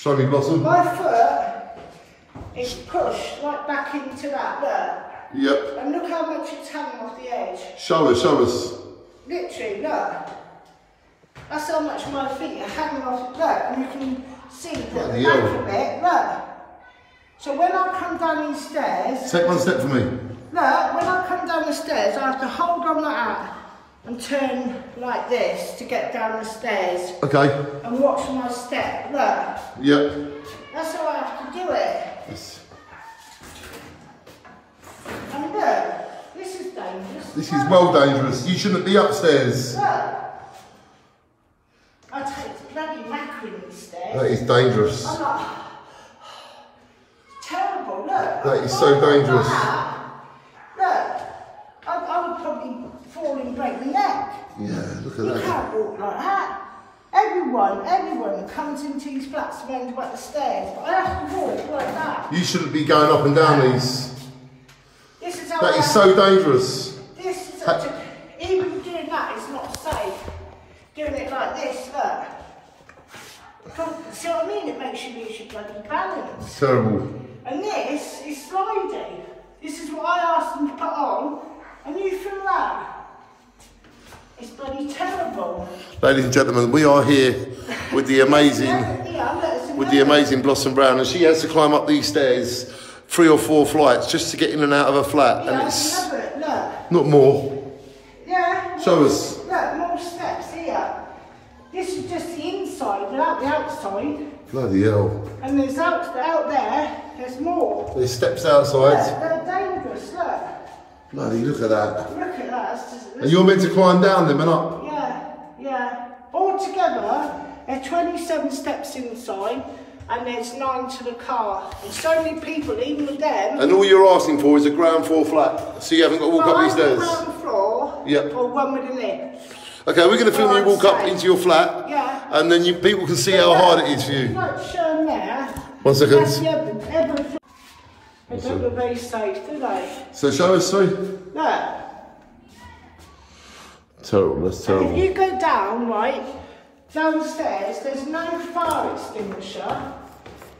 Show Blossom. My foot is pushed right back into that, there. Yep. And look how much it's hanging off the edge. Show us, show us. Literally, look. That's how much my feet are hanging off, the look, and you can see that the back of it, look. So when I come down these stairs, Take one step for me. look, when I come down the stairs, I have to hold on like that and turn like this to get down the stairs Okay. and watch my step, look. Yep. That's how I have to do it. This, And look, this is dangerous. this is well dangerous. You shouldn't be upstairs. Look. I take bloody mackerel stairs. That is dangerous. I'm like, terrible, look. That is so dangerous. Look, I, I would probably fall and break the neck. Yeah, look at You that. can't walk like that. Everyone, everyone comes into these flats and up the stairs, but I have to walk like that. You shouldn't be going up and down these. This is how That I is so dangerous. This is such a, even doing that is not safe. Doing it like this, look. See what I mean? It makes you lose your bloody balance. Terrible. And this is sliding. This is what I asked them to put on, and you feel that. It's bloody terrible. Ladies and gentlemen, we are here with the amazing, Yeah, with the amazing Blossom Brown, and she has to climb up these stairs, three or four flights, just to get in and out of her flat, and it's look. not more. Yeah. Show us. Look, more steps here. This is just the inside, without the outside. Bloody hell. And there's out, out there, there's more. There's steps outside. they're dangerous, look. Bloody look at that. Look at that. Just, And you're meant to climb down them and up. yeah, yeah. There's 27 steps inside and there's nine to the car. And so many people, even with them. And all you're asking for is a ground floor flat, so you haven't got to walk up these stairs. ground floor Yep. or one with a lift. Okay, we're going to film you walk up into your flat, Yeah. and then you people can see how hard it is for you. Shown there. One second. That's the other, other they don't look very safe, do they? So show us, sorry. Look. Terrible, that's If terrible. you go down, right, downstairs, there's no fire extinguisher.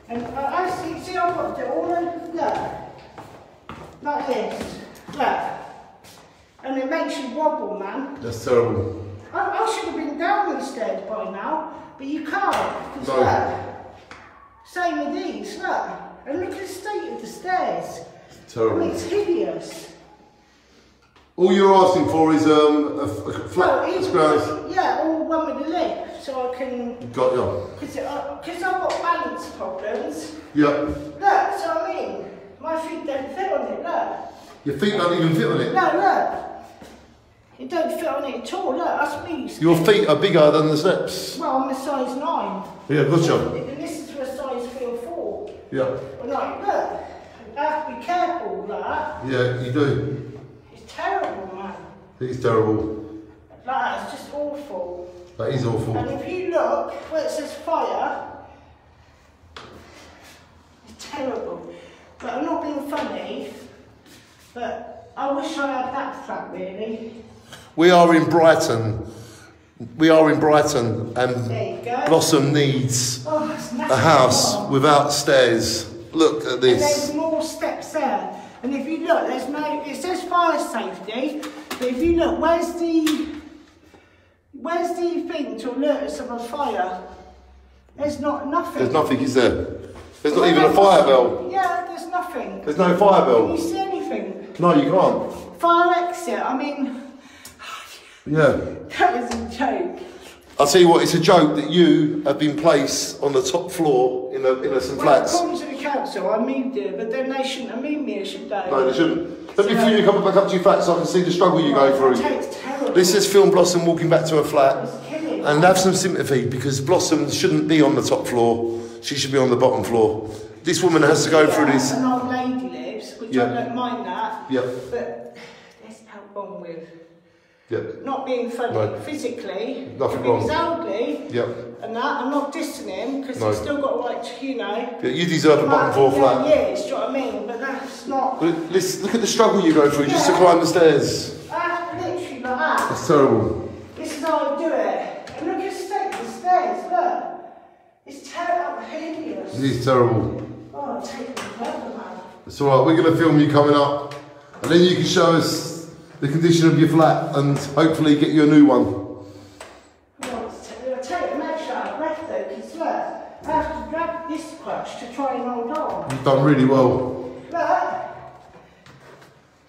And I, I see, see, I've got it all over, look, like this, look. And it makes you wobble, man. That's terrible. I, I should have been down these stairs by now, but you can't. No. look, same with these, look. And look at the state of the stairs. I mean, it's hideous. All you're asking for is um, a, a Well, flat even- ground. yeah, all one with the lift, so I can Got you. Because I've got balance problems. Yeah. Look, so I mean, my feet don't fit on it, look. Your feet don't even fit on it. No, look. It don't fit on it at all, look, that's me. Your feet are bigger than the steps. Well, I'm a size 9. Yeah, gotcha. And this is for a size 3 or 4. Yeah. Like, look, I have to be careful with that. Yeah, you do. It's terrible, man. It's terrible. Like, it's just awful. That is awful. And if you look where it says fire, it's terrible. But I'm not being funny, but I wish I had that flat really. We are in Brighton. We are in Brighton, and There you go. Blossom needs Oh, a house without stairs. Look at And this. there's more steps there. And if you look, there's no, it says fire safety, but if you look, where's the, where's the thing to alert us of a fire? There's not nothing. There's nothing, is there? There's not even a fire bell. Yeah, there's nothing. There's no fire bell. Can you see anything? No, you can't. Fire exit, I mean, Yeah. that is a joke. I'll tell you what, it's a joke that you have been placed on the top floor in a some Well, flats. according to the council, I moved here, but then they shouldn't have moved me should they? No, they shouldn't. Let me film you coming back up to your flat so I can see the struggle you go It through. This is Film Blossom walking back to her flat. And have some sympathy because Blossom shouldn't be on the top floor. She should be on the bottom floor. This woman has to go through this. An old lady lives, which Yeah. I don't mind that. Yep. But there's no wrong with Yep. not being funny No. physically. Nothing if he was wrong. elderly Yep. and that, I'm not dissing him because No. he's still got a right to, you know. Yeah, You deserve a bottom floor yeah, flat. Yes, do you know what I mean? But that's not. Look, at the struggle you go through just to climb the stairs. I have to literally like that. It's terrible. This is how I do it. And look at the state of the stairs, look. It's terrible, hideous. It is terrible. Oh, taking forever, man. It's alright, we're going to film you coming up. And then you can show us the condition of your flat and hopefully get you a new one. Well, it's t- I'll tell you, it makes you out of breath though, because look, I have to grab this crutch to try and hold on. You've done really well. Look,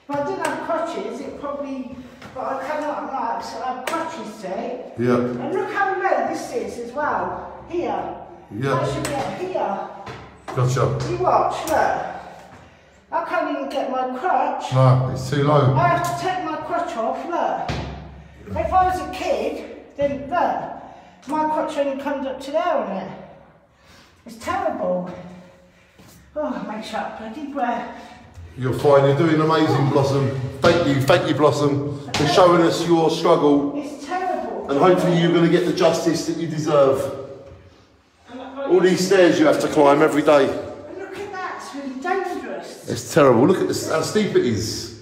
if I didn't have crutches, it probably, but I cannot like, so I have crutches, see? Yeah. And look how low this is as well. Here. Yeah. That should up here. Gotcha. You watch, look. I can't even get my crutch. No, it's too low. I have to take my crutch off, look. If I was a kid, then look, my crutch only comes up to there on it. It's terrible. Oh, you out bloody breath. You're fine, you're doing amazing, Blossom. Thank you, thank you, Blossom, for showing us your struggle. It's terrible. And hopefully you're going to get the justice that you deserve. All these stairs you have to climb every day. Look at that, it's really dangerous. It's terrible. Look at this, how steep it is.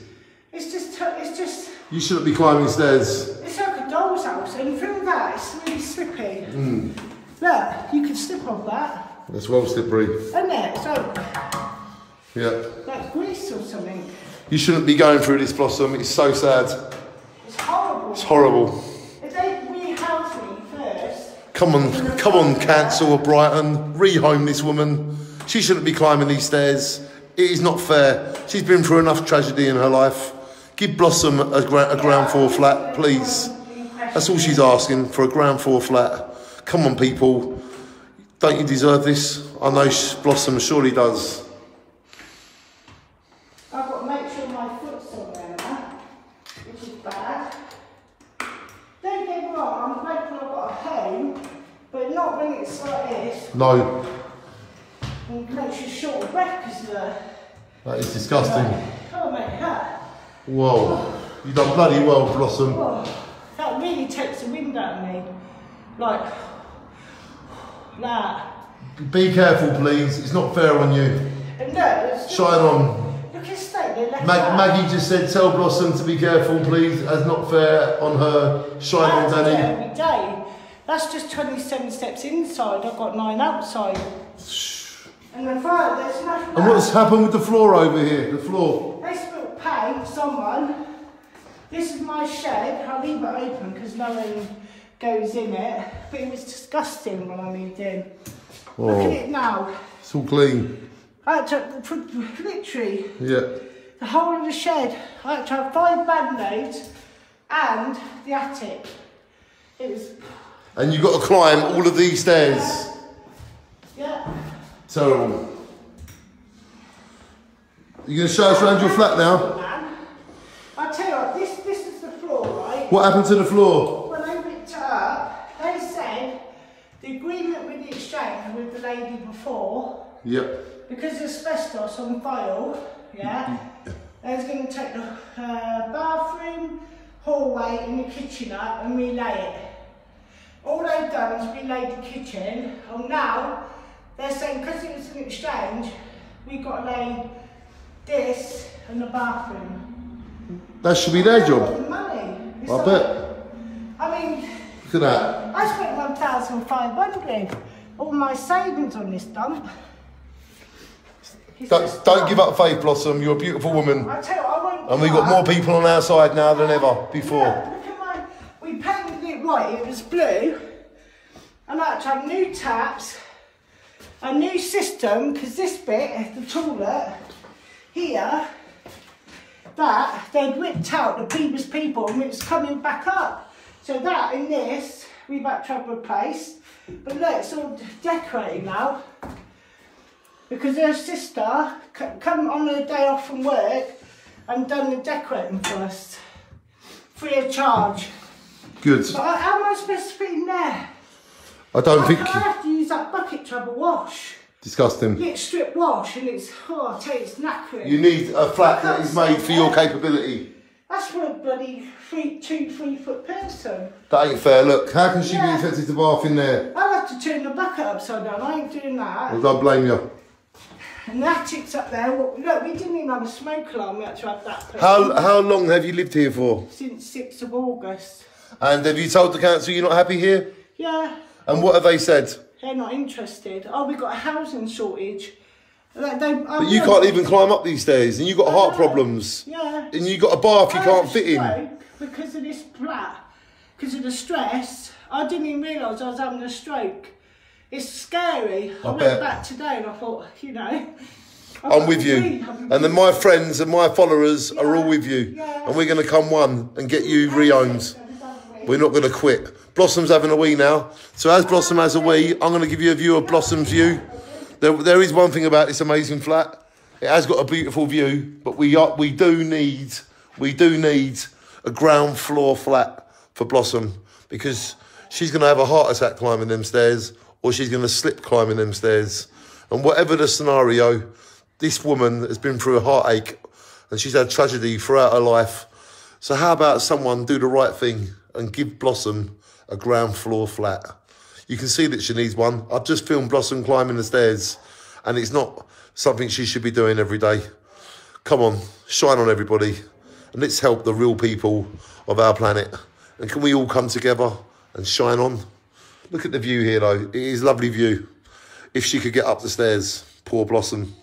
It's just, it's just, You shouldn't be climbing stairs. it's like a doll's house. And from that, it's really slippy. Hmm. Look, you can slip off that, That's well slippery. isn't it? So, Yeah. like grease or something. You shouldn't be going through this, Blossom. It's so sad. It's horrible. If they rehouse me first, Come on, come on, Council of Brighton. Rehome this woman. She shouldn't be climbing these stairs. It is not fair. She's been through enough tragedy in her life. Give Blossom a, gra- a ground floor flat, please. That's all she's asking for a ground floor flat. Come on, people. Don't you deserve this? I know Blossom surely does. I've got to make sure my foot's somewhere now, which is bad. Don't get me wrong, I'm grateful I've got a home, but not when it's like this. No, it makes you short of breath because the. Uh, that is disgusting. Oh, mate, that. Whoa. You've done bloody well, Blossom. Oh, that really takes the wind out of me. Like, that. Be careful, please. It's not fair on you. And look, it's Shine on. Look at state they Mag-. Maggie just said, tell Blossom to be careful, please. That's not fair on her. Shine on, I have to do it Danny. Every day. That's just 27 steps inside. I've got nine outside. And there's nothing. And what's happened with the floor over here? The floor. They spilled paint, someone. This is my shed. I leave it open because no one goes in it. But it was disgusting when I moved in. Look at Oh, it now. it's all clean. I had to put literally Yeah. the whole of the shed. I had to have five band-aids and the attic. It was, And you've got to climb all of these stairs. yeah. Terrible. You going to show us around your flat now? I tell you what, this, this is the floor, right? What happened to the floor? When I picked it up, they said the agreement with the exchange with the lady before, Yep. because of asbestos on file, yeah, they was going to take the uh, bathroom, hallway and the kitchen up and relay it. All they've done is relayed the kitchen, and now they're saying because it was an exchange, we've got to lay this and the bathroom. That should be their job. Money. It's I like- bet. I mean, Look at that. I spent 1,500. All my savings on this dump. Don't, don't give up faith, Blossom. You're a beautiful woman. I tell you, I won't. And we've got more people on our side now than ever before. Yeah, look at my. We painted it white. It was blue. And I had to have new taps, a new system because this bit, the toilet here, that they'd ripped out the previous people and it's coming back up. So that and this we've had to have replaced. But look, it's all decorated now. Because her sister come on her day off from work and done the decorating for us. Free of charge. Good. But how am I supposed to fit in there? I don't I, think. I have to use that bucket to have a wash. Disgusting. Get strip wash and it's, oh, I tell you, it's knackering. You need a flat that is made for your capability. That's for a bloody three, two, three foot person. That ain't fair. Look, how can she Yeah. be expected to bath in there? I'll have to turn the bucket upside down. I ain't doing that. I don't blame you. And the attic's up there. Well, Look, we didn't even have a smoke alarm. We had to have that put How how long have you lived here for? since 6th of August. And have you told the council you're not happy here? Yeah. And what have they said? They're not interested. Oh, we've got a housing shortage. Like, they, But you can't even climb up these stairs, and you've got heart problems, Yeah. and you've got a bath you I can't fit in. Because of this flat. Because of the stress. I didn't even realise I was having a stroke. It's scary. I, I went bet. back today and I thought, you know. I've I'm with you, and then my friends and my followers are all with you, Yeah. and we're going to come one and get you rehomed. We're not going to quit. Blossom's having a wee now. So as Blossom has a wee, I'm going to give you a view of Blossom's view. There, there is one thing about this amazing flat. It has got a beautiful view, but we are, we do need we do need a ground floor flat for Blossom because she's going to have a heart attack climbing them stairs, or she's going to slip climbing them stairs. And whatever the scenario, this woman has been through a heartache and she's had tragedy throughout her life. So how about someone do the right thing and give Blossom a ground floor flat? You can see that she needs one. I've just filmed Blossom climbing the stairs, and it's not something she should be doing every day. Come on, shine on everybody, and let's help the real people of our planet. And can we all come together and shine on? Look at the view here, though. It is lovely view. If she could get up the stairs, poor Blossom.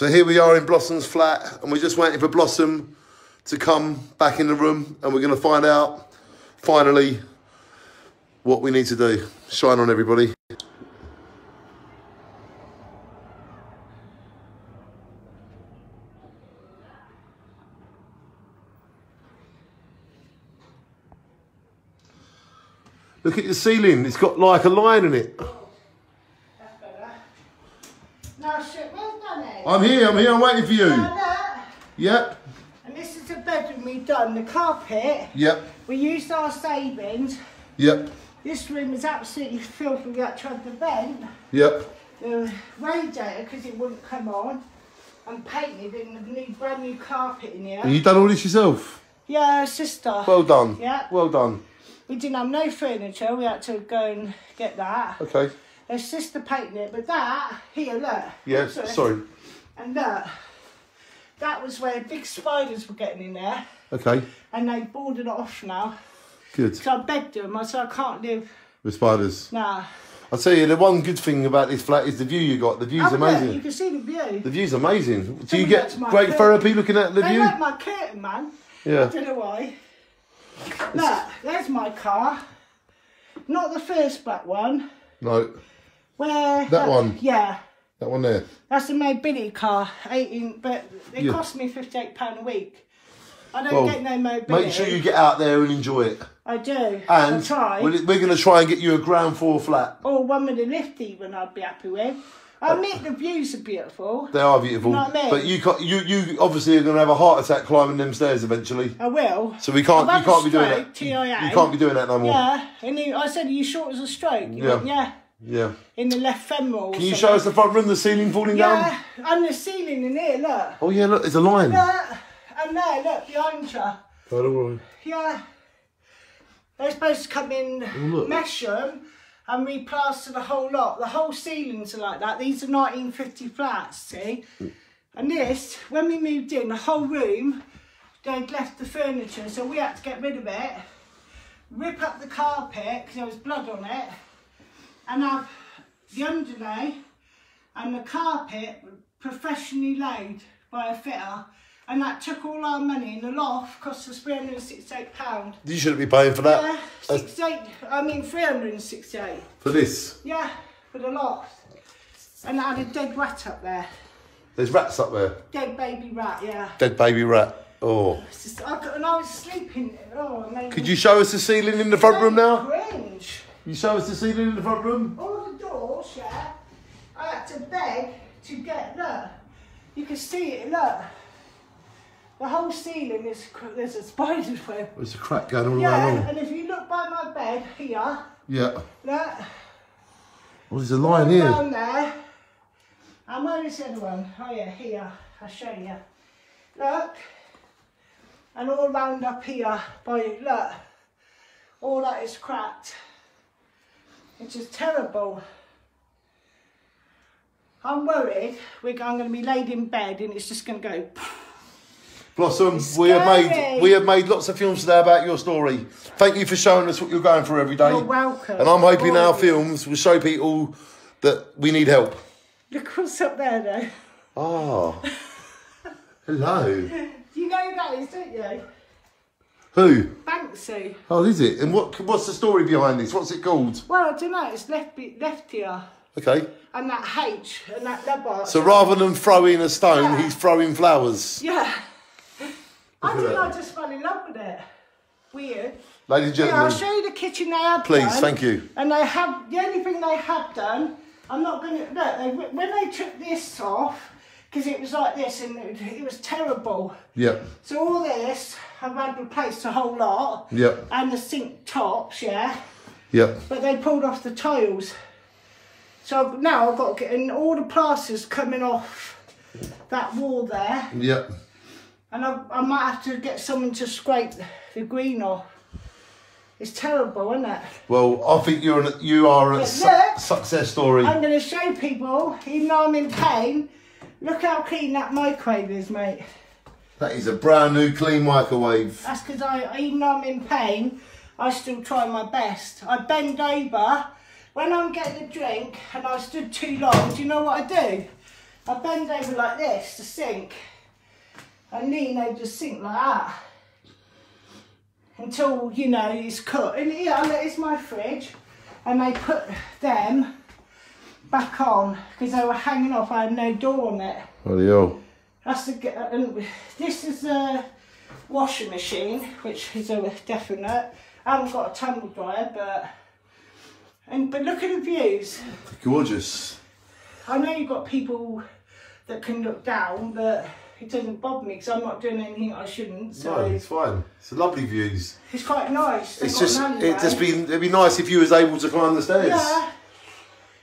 So here we are in Blossom's flat, and we're just waiting for Blossom to come back in the room, and we're going to find out finally what we need to do. Shine on everybody. Look at the ceiling, it's got like a line in it. That's better. Now, shit, where's Danny? I'm here, I'm here, I'm waiting for you. Yep, And this is the bedroom we've done. The carpet, yep, we used our savings. yep, This room is absolutely filthy. We had to have the vent, yep. the radiator, because it wouldn't come on, and painted in the new, brand new carpet in here. And you done all this yourself? Yeah, sister. Well done. Yeah. Well done. We didn't have no furniture. We had to go and get that. Okay. Her sister painted it, but that here, look. Yeah, Sorry. And look, that was where big spiders were getting in there, Okay, and they boarded it off now. good. So I begged them. I said I can't live With spiders. now. I'll tell you, the one good thing about this flat is the view you got. The view's Oh, look, you can see the view. The view's amazing. Do you get great curtain. therapy looking at the They view? like my curtain, man. Yeah. I Yeah. don't know why. Look, there's my car. Not the first black one. No, Where? That one? Yeah. That one there. That's a mobility car, 18, but it Yeah. cost me £58 a week. I don't Well, get no mobility. Make sure you get out there and enjoy it. I do. I And try. we're, we're going to try and get you a ground floor flat. Or one with a lift even I'd be happy with. I uh, admit the views are beautiful. They are beautiful, You know I mean? but you can't, you you obviously are going to have a heart attack climbing them stairs eventually. I will. So we can't you can't be doing that. TIA. You can't be doing that no more. Yeah, and he, I said, are you it was a stroke? He Yeah. went, yeah, Yeah. in the left femoral. Can you show us the front room, the ceiling falling Yeah, down? Yeah, and the ceiling in here, look. Oh yeah, look, there's a line. Look, and there, look, behind you. Oh, don't. Yeah. They're supposed to come in, oh, look. mesh them, and replaster the whole lot. The whole ceilings are like that. These are 1950 flats, see? And this, when we moved in, the whole room, they'd left the furniture, so we had to get rid of it, rip up the carpet, because there was blood on it, and have the underlay and the carpet professionally laid by a fitter. And that took all our money, and the loft cost us £368. You shouldn't be paying for that. Yeah, That's 68, I mean 368. for this. Yeah, for the loft. And I had a dead rat up there. There's rats up there. Dead baby rat, yeah. Dead baby rat. Oh. Just, I, got- and I was sleeping. Oh. Could you show us the ceiling in the front room now? Cringe. You show us the ceiling in the front room? All the doors, yeah. I had to beg to get, look. You can see it, look. The whole ceiling is, there's a spider's web. There's a crack going all Yeah, around. and if you look by my bed here, Yeah. look. Well, there's a line here. down there, And where is the other one? Oh yeah, here. I'll show you. Look. And all round up here by look. All that is cracked. It's just terrible. I'm worried we're I'm going to be laid in bed and it's just going to go. Blossom, we have made we have made lots of films today about your story. Thank you for showing us what you're going through every day. You're welcome. And I'm hoping our films will show people that we need help. Look what's up there though. Ah. Hello. You know that is, don't you? Who? Banksy. Oh, is it? And what what's the story behind this? What's it called? Well, I don't know. It's left left here, Okay. and that H and that double. So rather than throwing a stone, Yeah. he's throwing flowers. yeah. I think that. I just fell in love with it. Weird. Ladies and Yeah, I'll show you the kitchen they have please, done. thank you. And they have the only thing they have done. I'm not going to look. They, when they took this off, because it was like this and it, it was terrible. Yeah. So all this, I've had replaced a whole lot. Yep. And the sink tops, yeah. Yep. But they pulled off the tiles. So now I've got to get and all the plasters coming off that wall there. Yep. And I, I might have to get someone to scrape the green off. It's terrible, isn't it? Well, I think you're an, you are a su- look. success story. I'm going to show people, even though I'm in pain, look how clean that microwave is, mate. That is a brand new clean microwave. That's because I, even though I'm in pain, I still try my best. I bend over. When I'm getting a drink and I stood too long, do you know what I do? I bend over like this to sink. I lean over the sink like that. Until, you know, it's cut. And yeah, it's my fridge. And they put them back on because they were hanging off. I had no door on it. Bloody hell. That's the, g- and this is a washing machine, which is a definite. I haven't got a tumble dryer, but and but look at the views. Gorgeous. I know you've got people that can look down, but it doesn't bother me because I'm not doing anything I shouldn't. So No, it's fine. It's lovely views. it's quite nice. They've It's just it just alleyway. be it'd be nice if you was able to climb the stairs. yeah.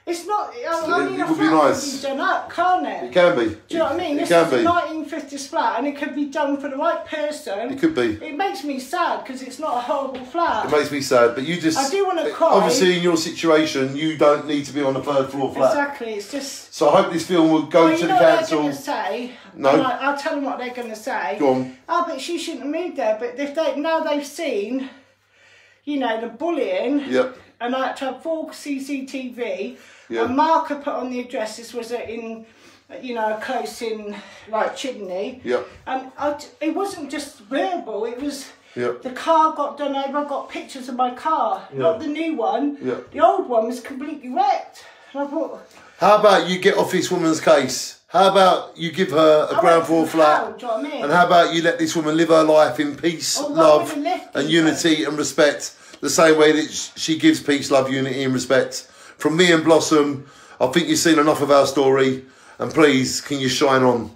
It's not. I, it- mean, it a would be flat nice. Can be done up, can't it? It can be. Do you know what I mean? It This can is be. a 1950s flat, and it could be done for the right person. It could be. It makes me sad because it's not a horrible flat. It makes me sad, but you just. I do wanna cry. Obviously, in your situation, you don't need to be on a third floor flat. Exactly. It's just. So I hope this film will go Well, to you the what council. going to say. No. I'll tell them what they're going to say. Go on. Oh, but she shouldn't have moved there. But if they now they've seen, you know, the bullying. Yep. And I had to have full CCTV. Yeah. A marker put on the address. This was in, you know, close in like Chidney. Yep. And I, it wasn't just verbal. It was. Yep. The car got done over. I got pictures of my car, not the new one. Yeah. The old one was completely wrecked. And I thought, How about you get off this woman's case? How about you give her a I ground floor flat? hell, you know I mean? And how about you let this woman live her life in peace, Oh, love, with a lift, and unity and respect, the same way that she gives peace, love, unity, and respect? From me and Blossom, I think you've seen enough of our story, and please, can you shine on?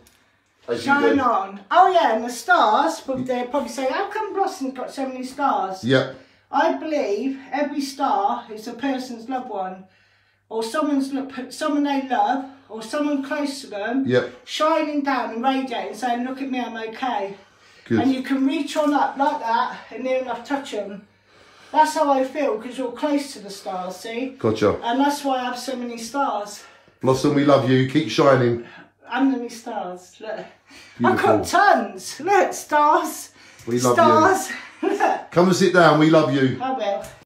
As you Shine on. Oh yeah, and the stars, but they'll probably say, how come Blossom's got so many stars? Yep. I believe every star is a person's loved one, or someone's someone they love, or someone close to them, Yep. shining down and radiating, saying, look at me, I'm okay. Good. And you can reach on up like that and near enough touch them. That's how I feel, because you're close to the stars, see? Gotcha. And that's why I have so many stars. Blossom, we love you. Keep shining. How many stars? Look. I've got tons. Look, stars. We love you. stars. Come and sit down. We love you. I will.